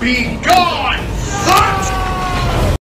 Be gone!